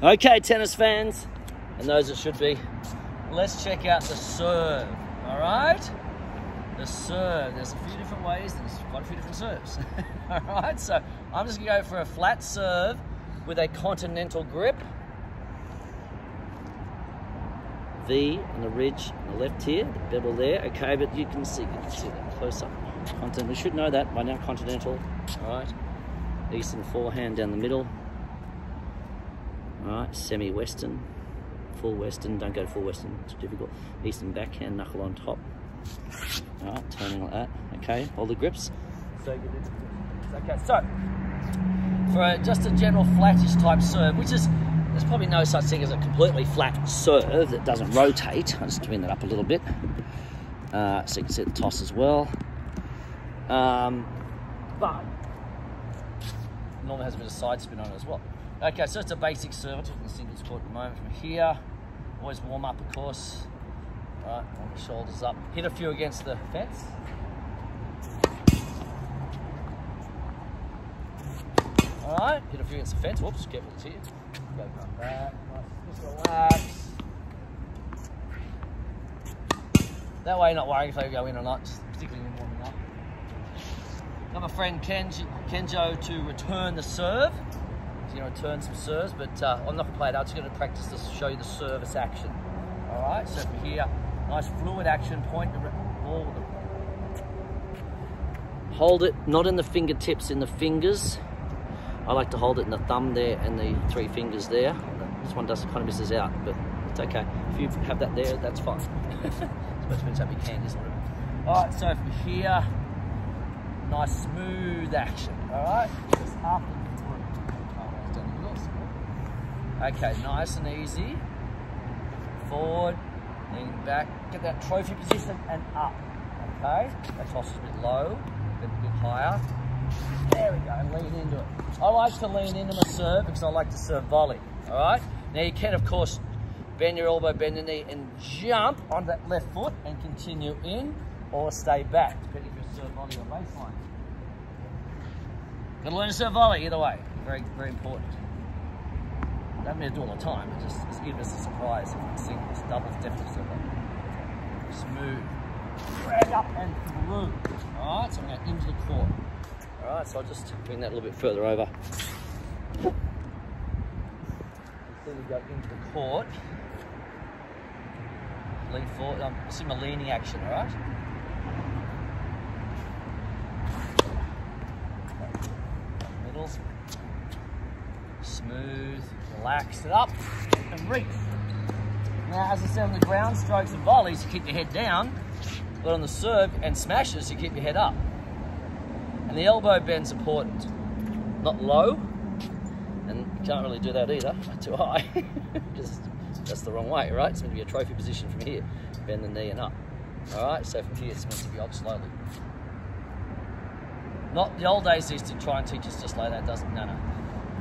Okay, tennis fans, and those that should be, let's check out the serve, all right? The serve, there's a few different ways, there's quite a few different serves, all right? So I'm just gonna go for a flat serve with a continental grip. V on the ridge on the left here, the bevel there, okay, but you can see, you can see that close up. Continental, we should know that by now, continental, all right? Eastern forehand down the middle, all right, semi-western, full western, don't go full western, it's difficult. Eastern backhand, knuckle on top. All right, turning like that, okay, all the grips. So Okay, so, for a, just a general flattish type serve, which is, there's probably no such thing as a completely flat serve that doesn't rotate. I'll just twin that up a little bit. Uh, so you can see the toss as well. Um, but, normally has a bit of side spin on it as well. Okay, so it's a basic serve. I'm taking the singles court at the moment from here. Always warm up, of course. Right, on the shoulders up. Hit a few against the fence. All right, hit a few against the fence. Whoops, careful, it's here. Go like that. Just relax. That way, you're not worrying if they go in or not, just particularly when warming up. Got my friend Kenjo to return the serve. He's know, turn some serves, but uh, I'm not going to play it out. I'm just going to practice to show you the service action. All right, so from here, nice fluid action, point the ball Hold it, not in the fingertips, in the fingers. I like to hold it in the thumb there and the three fingers there. This one does kind of misses out, but it's okay. If you have that there, that's fine. Supposed to be something candies or whatever. All right, so from here, nice smooth action. All right, just up. Okay, nice and easy. Forward, leaning back, get that trophy position and up. Okay, that toss is a bit low, get a bit higher. There we go, lean into it. I like to lean into my serve because I like to serve volley, all right? Now you can, of course, bend your elbow, bend your knee, and jump on that left foot and continue in or stay back, depending if you're serve volley or baseline. Gotta learn to serve volley either way. Very, very important. Don't mean to do all the time, but just, give us a surprise if it's singles, doubles, definitely serve volley. Smooth. Drag up and through. All right, so I'm going into the court. All right, so I'll just bring that a little bit further over. Then we go into the court. Lean forward. Um, see my leaning action, all right? Middle. Smooth. Relax it up and reach. Now, as I said on the ground strokes and volleys, you keep your head down, but on the serve and smashes, you keep your head up. And the elbow bend's important. Not low, and you can't really do that either, too high, because that's the wrong way, right? It's meant to be a trophy position from here. Bend the knee and up. All right, so from here it's meant to be up slowly. Not the old days used to try and teach us to slow that. Doesn't no no,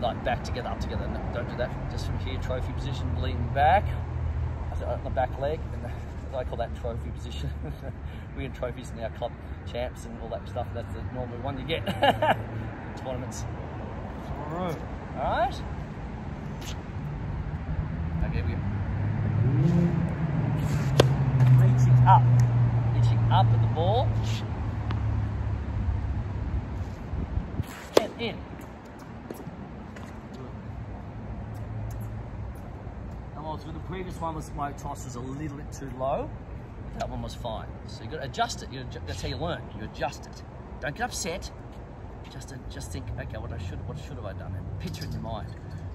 like back together, up together. No, don't do that. Just from here, trophy position, lean back, on the back leg, and I call that trophy position. we win trophies in our club champs and all that stuff. That's the normal one you get in tournaments. All right. Okay, we reaching up, reaching up at the ball and in. And so one was my toss was a little bit too low. That one was fine. So you got to adjust it. You adju that's how you learn. You adjust it. Don't get upset. Just just think, okay, what I should what should have I done? And picture in your mind.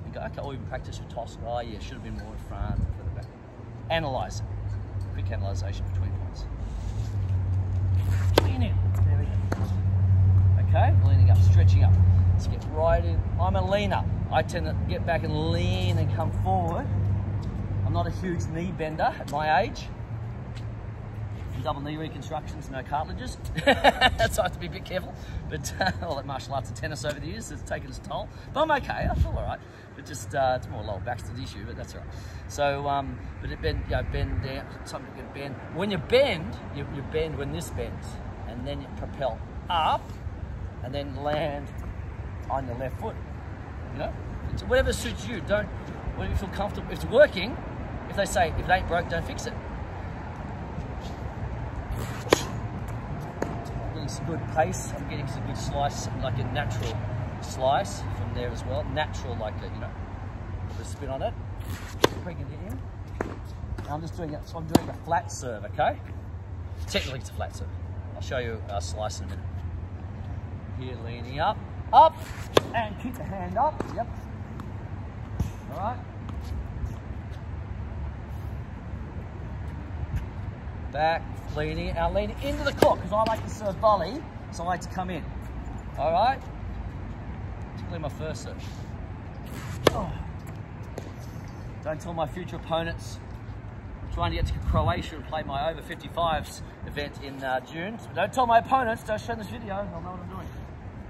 You go, okay, or even practice your toss. Oh yeah, should have been more in front, further back. Analyze it. Quick analyzation between points. Lean in. There we go. Okay, leaning up, stretching up. Let's get right in. I'm a leaner. I tend to get back and lean and come forward. I'm not a huge knee bender at my age. Double knee reconstructions, no cartilages. so I have to be a bit careful. But uh, all that martial arts and tennis over the years has taken its toll. But I'm okay, I feel all right. But just, uh, it's more lower the issue, but that's all right. So, um, but it bend, you know, bend down, something you can bend. When you bend, you, you bend when this bends. And then you propel up and then land on your left foot. You know? It's whatever suits you. Don't What do you feel comfortable? If it's working, if they say, if it ain't broke, don't fix it. Getting some good pace. I'm getting some good slice, like a natural slice from there as well. Natural, like a, you know, a spin on it. Bringing it in. I'm just doing it, so I'm doing a flat serve, okay? Technically it's a flat serve. I'll show you a slice in a minute. Here, leaning up, up, and keep the hand up, yep. All right. Back, leaning, now leaning into the court, because I like to serve volley, so I like to come in. All right? Particularly my first serve. Oh. Don't tell my future opponents trying to get to Croatia and play my over 55s event in uh, June. So don't tell my opponents, don't show them this video, they'll know what I'm doing.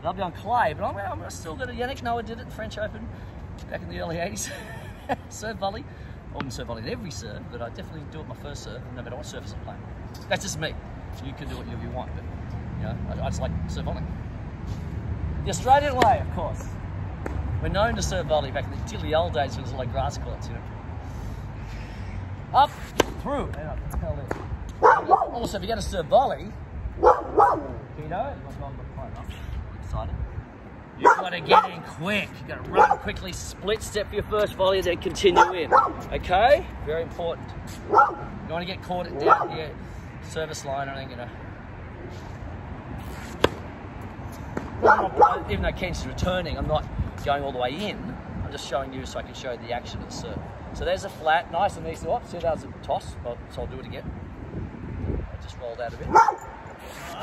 They'll be on clay, but I'm, I'm still good at Yannick Noah did it, French Open, back in the early 80s. serve volley. I wouldn't serve volley at every serve, but I definitely do it my first serve, no matter what surface I'm playing. That's just me. You can do whatever you want, but you know, I, I just like serve volley. The Australian way, of course. We're known to serve volley back in the, dilly old days when it was like grass courts, you know. Up, through, and up. Also, if you're going to serve volley, Keto, excited. You've to get in quick. You've got to run quickly, split step for your first volley, then continue in. Okay? Very important. You don't want to get caught down here, service line or anything, you know. Even though Ken's returning, I'm not going all the way in. I'm just showing you so I can show the action of the serve. So there's a flat, nice and easy. Oh, see that was a toss, so I'll do it again. I just rolled out a bit.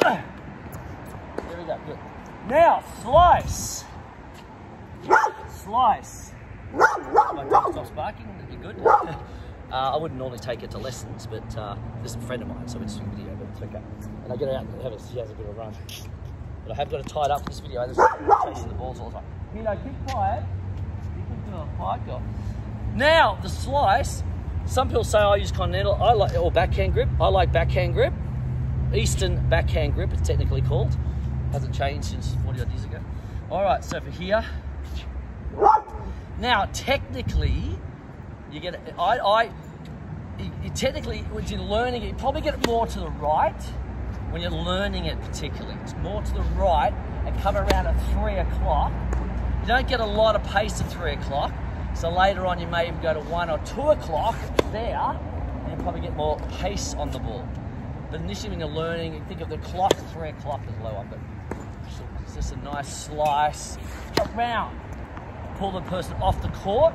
There we go, good. Now, slice. Slice. Stops barking, that'd be good. uh, I wouldn't normally take it to lessons, but uh, this is a friend of mine, so it's a video, but it's okay. And I get her out and have a, she has a bit of a run. But I have got it tied up for this video. I'm chasing the balls all the time. You know, keep quiet. Keep quiet, girl. Now, the slice, some people say I use continental, I like, or backhand grip. I like backhand grip. Eastern backhand grip, it's technically called. Hasn't changed since 40 odd years ago. All right, so for here. Now, technically, you get, I, I, you, technically, when you're learning it, you probably get it more to the right when you're learning it particularly. It's more to the right and come around at three o'clock. You don't get a lot of pace at three o'clock. So later on, you may even go to one or two o'clock there, and you probably get more pace on the ball. But initially, when you're learning, you think of the clock, three o'clock is low on, but it's just a nice slice around. Pull the person off the court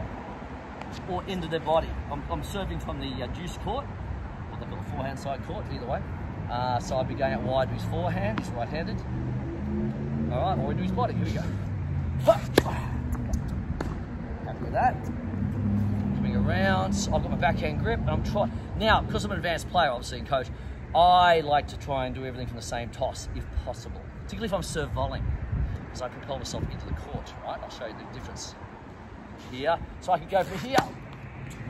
or into their body. I'm, I'm serving from the uh, deuce court, or the forehand side court, either way. Uh, so I'd be going out wide to his forehand, he's right-handed. All right, or into his body. Here we go Happy with that. Coming around, I've got my backhand grip and I'm trying. Now, because I'm an advanced player, obviously, and coach, I like to try and do everything from the same toss, if possible. Particularly if I'm serve volleying, because I propel myself into the court, right? I'll show you the difference here. So I could go from here,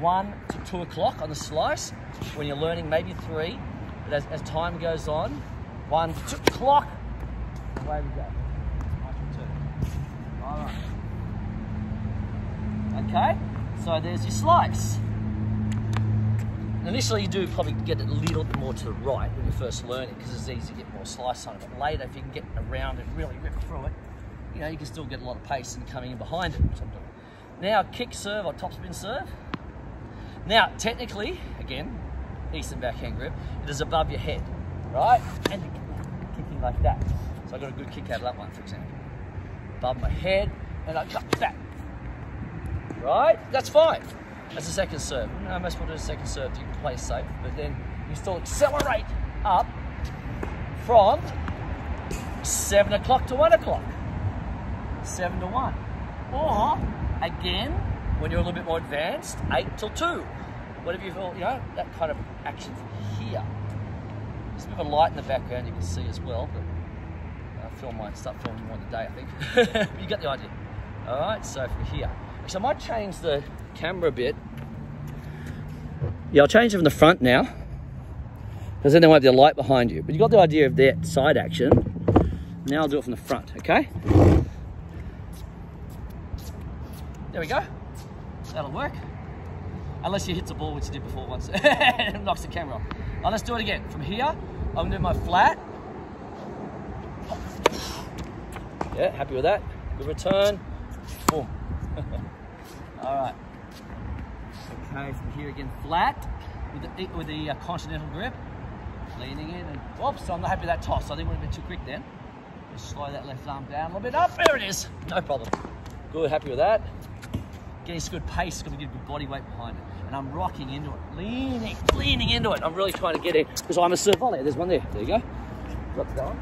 one to two o'clock on the slice. When you're learning, maybe three. But as, as time goes on, one to two o'clock, away we go. Okay, so there's your slice. Initially, you do probably get a little bit more to the right when you're first learning because it's easy to get more slice on it. But later, if you can get around and really rip through it, you know, you can still get a lot of pace and coming in behind it, which I'm doing. Now, kick serve or topspin serve. Now, technically, again, Eastern backhand grip, it is above your head, right? And you're kicking like that. So I got a good kick out of that one, for example. Above my head, and I cut that right? That's fine. That's a second serve. No, most people do a second serve to play safe, but then you still accelerate up from seven o'clock to one o'clock. Seven to one. Or again, when you're a little bit more advanced, eight till two. Whatever you feel, you know, that kind of action here. There's a bit of a light in the background you can see as well, but I'll film my start filming more today, I think. but you get the idea. All right, so from here. So I might change the camera a bit. Yeah, I'll change it from the front now. Because then there won't be a light behind you. But you got the idea of that side action. Now I'll do it from the front, okay? There we go. That'll work. Unless you hit the ball, which you did before once, and it knocks the camera off. Now let's do it again. From here, I'm gonna do my flat. Yeah, happy with that. Good return. Boom. All right. Okay, from here again, flat with the, with the uh, continental grip. Leaning in and, whoops, I'm not happy with that toss. I think it went a bit too quick then. Just slow that left arm down a little bit. Up, there it is. No problem. Good, happy with that. Getting some good pace, to get good body weight behind it. And I'm rocking into it, leaning, leaning into it. I'm really trying to get in because I'm a serve volley. There's one there. There you go. Drop it down.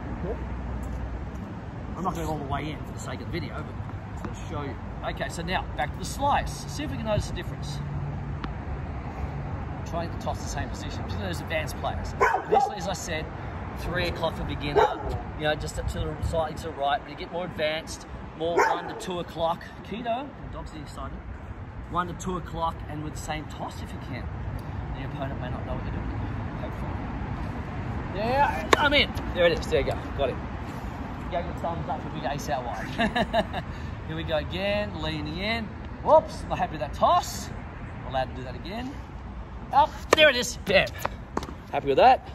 I'm not going all the way in for the sake of the video, but I'll show you. Okay, so now back to the slice. See if we can notice the difference. I'm Trying to toss the same position, particularly those advanced players. Initially, as I said, three o'clock for beginner, you know, just up to the, slightly to the right. but you get more advanced, more one to two o'clock. Keto, the dog's excited. One to two o'clock, and with the same toss if you can. The opponent may not know what you're doing. Hopefully. Yeah, I'm in. There it is. There you go. Got it. Give a thumbs up for big ace out wide. Here we go again, leaning in. Whoops, not happy with that toss. Allowed to do that again. Up, there it is. Bam. Happy with that.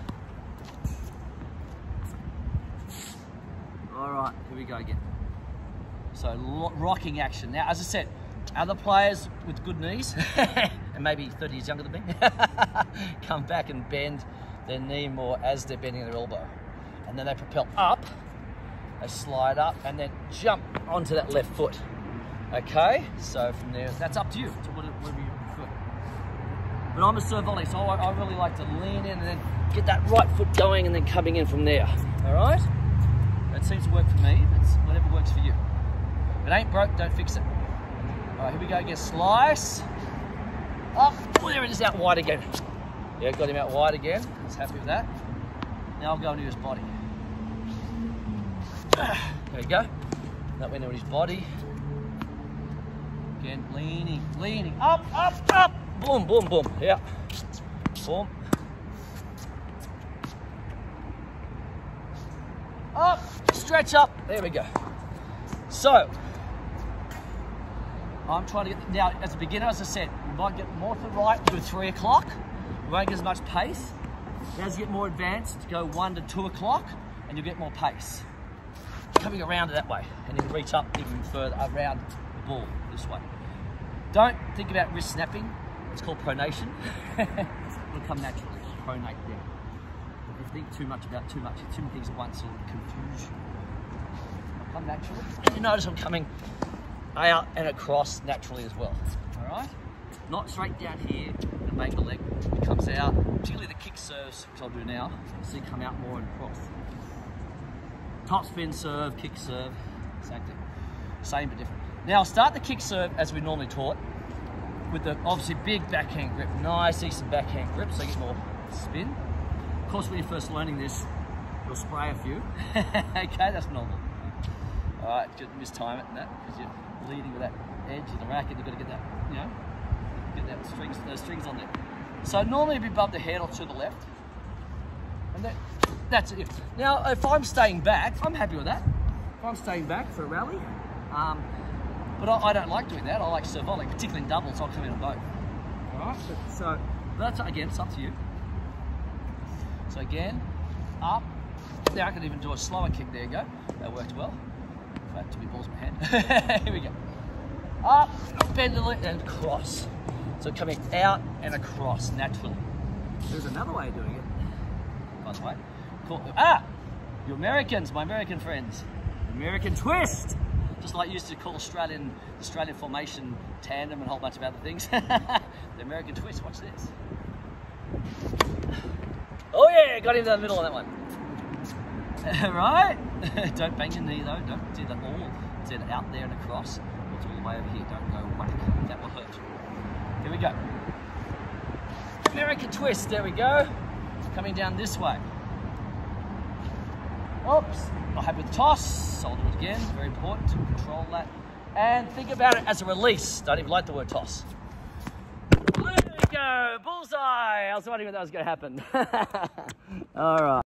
All right, here we go again. So rocking action. Now, as I said, other players with good knees, and maybe 30 years younger than me, come back and bend their knee more as they're bending their elbow. And then they propel up, they slide up, and then jump onto that left foot. Okay, so from there, that's up to you. to whatever you prefer. But I'm a serve volley, so I, really like to lean in and then get that right foot going and then coming in from there. All right? That seems to work for me. It's whatever works for you. If it ain't broke, don't fix it. Right, here we go again. Slice. Oh, there it is out wide again. Yeah, got him out wide again. He's happy with that. Now I'll go into his body. There you go. That went into his body. Again, leaning, leaning. Up, up, up. Boom, boom, boom. Yeah. Boom. Up, stretch up. There we go. So, I'm trying to get, now as a beginner, as I said, you might get more to the right, do three o'clock. Won't get as much pace. As you get more advanced, go one to two o'clock, and you'll get more pace. Coming around that way, and then reach up even further around the ball this way. Don't think about wrist snapping. It's called pronation. It'll come naturally. Pronate there. If you think too much about too much, too many things at once, it'll confuse you. It'll come naturally. You notice I'm coming out and across naturally as well. All right? Not straight down here and make the leg. It comes out, particularly the kick serves, which I'll do now. You see come out more and cross. Top spin serve, kick serve, thing. Same but different. Now start the kick serve as we normally taught, with the obviously big backhand grip. Nice, decent backhand grip, so you get more spin. Of course, when you're first learning this, you'll spray a few. okay, that's normal. All right, just mistime it and that, because you're leading with that edge of the racket, you've got to get that, you know, get that strings, those strings on there. So normally it'd be above the head or to the left. And that, that's it. Now, if I'm staying back, I'm happy with that. If I'm staying back for a rally, um, but I, I, don't like doing that. I like serve volley, particularly in doubles. I'll come in on both. All right. So that's again, it's up to you. So again, up. Now I can even do a slower kick. There you go. That worked well. In fact, to be balls in my. Here we go. Up, bend a little, and cross. So coming out and across naturally. There's another way of doing it. By the way. Cool. Ah, you Americans, my American friends. American twist just like you used to call Australian Australian formation tandem and a whole bunch of other things. the American twist, watch this. Oh yeah, got into the middle of that one. right? don't bang your knee though, don't do that all. Do it out there and across. It's all the way over here, don't go whack. That will hurt. Here we go. American twist, there we go. Coming down this way. Oops, not happy with the toss, I'll do it again. Very important to control that. And think about it as a release. Don't even like the word toss. There we go, bullseye. I was wondering when that was going to happen. All right.